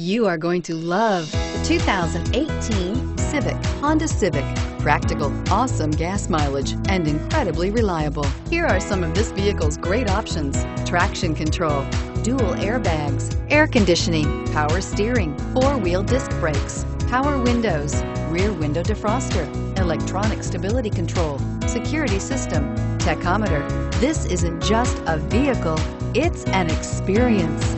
You are going to love the 2018 Civic, Honda Civic. Practical, awesome gas mileage, and incredibly reliable. Here are some of this vehicle's great options. Traction control, dual airbags, air conditioning, power steering, four-wheel disc brakes, power windows, rear window defroster, electronic stability control, security system, tachometer. This isn't just a vehicle, it's an experience.